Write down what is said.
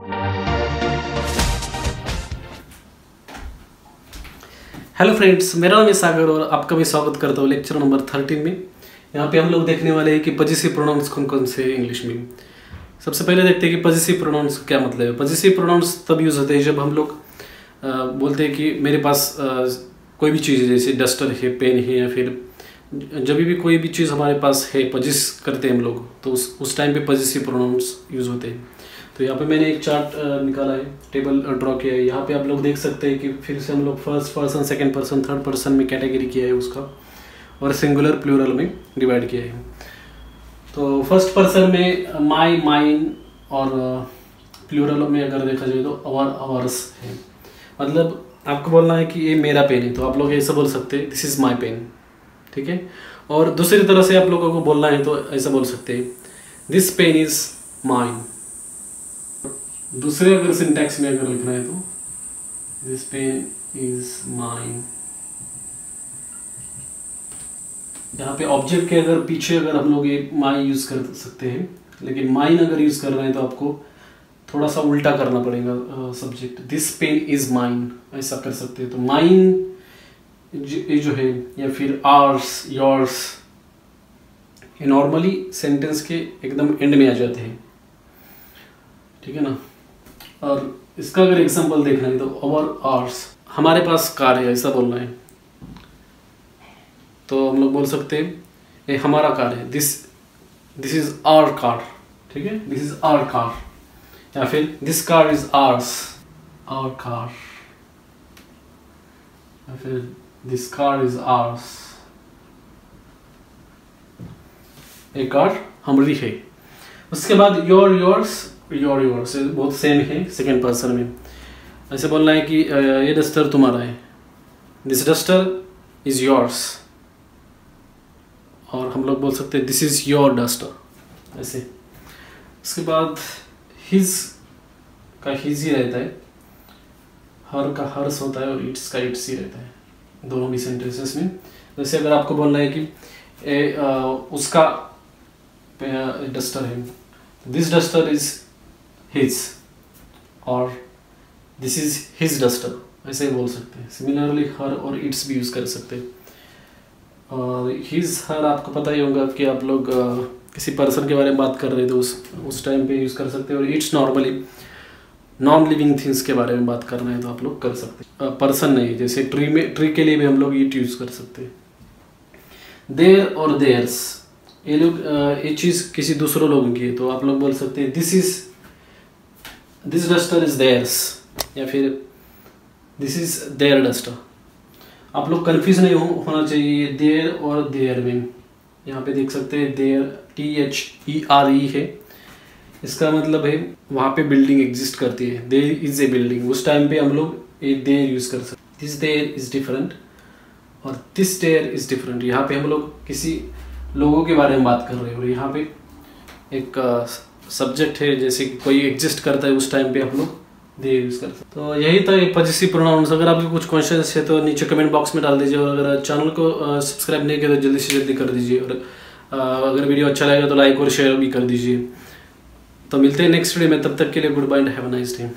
Hello friends मेरा नाम है सागर और आपका मैं स्वागत करता हूँ लेक्चर नंबर थर्टीन में। यहाँ पे हम लोग देखने वाले हैं कि पॉजिटिव प्रोनाउंस कौन कौन से इंग्लिश में। सबसे पहले देखते हैं कि पॉजिटिव प्रोनाउंस क्या मतलब है। पॉजिटिव प्रोनाउंस तब यूज़ होते हैं जब हम लोग बोलते हैं कि मेरे पास कोई भी चीज़ है, जैसे डस्टर है पेन है या फिर जब भी कोई भी चीज़ हमारे पास है, पजिस करते हैं हम लोग तो उस उस टाइम पे पॉजिटिव प्रोनाउंस यूज़ होते हैं। तो यहाँ पे मैंने एक चार्ट निकाला है टेबल ड्रॉ किया है। यहाँ पे आप लोग देख सकते हैं कि फिर से हम लोग first person second person third person में कैटेगरी किया है उसका और सिंगुलर प्लूरल में डिवाइड किया है। तो फ़र्स्ट पर्सन में माई माइन और प्लूरल में अगर देखा जाए तो अवर अवर्स है। मतलब आपको बोलना है कि ये मेरा पेन है तो आप लोग ऐसा बोल सकते हैं दिस इज़ माई पेन ठीक है? और दूसरी तरह से आप लोगों को बोलना है तो ऐसा बोल सकते हैं दिस पेन इज़ माइन दूसरे अगर सिंटैक्स में अगर लिखना है तो दिस पेन इज़ माइन यहाँ पे ऑब्जेक्ट के अगर पीछे अगर हम लोग ये माई यूज़ कर सकते हैं, लेकिन माइन अगर यूज़ कर रहे हैं तो आपको थोड़ा सा उल्टा करना पड़ेगा subject this pen is mine ऐसा कर सकते हैं तो माइन ये जो है, या फिर आर्स योर्स ये नॉर्मली सेंटेंस के एकदम एंड में आ जाते हैं। ठीक है ना? और इसका अगर एग्जांपल देखना तो ओवर आर्स हमारे पास कार है, ऐसा बोलना है। तो हम लोग बोल सकते हैं, ये हमारा कार है। This this is our car ठीक है? दिस इज़ आर कार या फिर this car is ours our car या फिर दिस कार इज़ आर्स ये कार हमारी है। उसके बाद योर योर्स योर योर से बहुत सेम है सेकेंड पर्सन में। ऐसे बोलना है कि ये डस्टर तुम्हारा है। दिस डस्टर इज़ योर्स और हम लोग बोल सकते हैं दिस इज़ योर डस्टर ऐसे। उसके बाद हिज का हिज ही रहता है। हर का हर्स होता है और इट्स का इट्स ही रहता है। दोनों भी सेंटेंसेस में। जैसे अगर आपको बोलना है कि ए, आ, उसका डस्टर है। दिस डस्टर इज़ हिज और दिस इज़ हिज डस्टर ऐसे ही बोल सकते हैं। सिमिलरली हर और इट्स भी यूज़ कर सकते हैं। और हिज हर आपको पता ही होगा कि आप लोग किसी पर्सन के बारे में बात कर रहे थे, उस उस टाइम पे यूज़ कर सकते हैं। और it's normally non living things के बारे में बात कर रहे हैं तो आप लोग कर सकते हैं। पर्सन नहीं, जैसे ट्री में ट्री के लिए भी हम लोग इट यूज़ कर सकते हैं। देर और देयर्स ये लोग ये चीज़ किसी दूसरों लोगों की है तो आप लोग बोल सकते हैं this is this duster is theirs या फिर दिस इज़ देयर डस्टर आप लोग कन्फ्यूज़ नहीं हो, होना चाहिए देयर और देयर में। यहाँ पे देख सकते हैं there T H E R E है। इसका मतलब है, वहाँ पे बिल्डिंग एग्जिस्ट करती है। देर इज़ ए बिल्डिंग उस टाइम पे हम लोग एक देयर यूज़ कर सकते दिस देयर इज़ डिफरेंट और दिस देयर इज़ डिफरेंट यहाँ पे हम लोग किसी लोगों के बारे में बात कर रहे हैं यहाँ पे एक सब्जेक्ट है, जैसे कि कोई एग्जिस्ट करता है उस टाइम पे आप लोग दे यूज़ कर सकते तो यही था पॉजिटिव प्रोनाउंस अगर आपके कुछ क्वेश्चन है तो नीचे कमेंट बॉक्स में डाल दीजिए और अगर चैनल को सब्सक्राइब नहीं किया तो जल्दी से जल्दी कर दीजिए। और अगर वीडियो अच्छा लगेगा तो लाइक और शेयर भी कर दीजिए। तो मिलते हैं नेक्स्ट वीडियो में, तब तक के लिए good bye have a nice day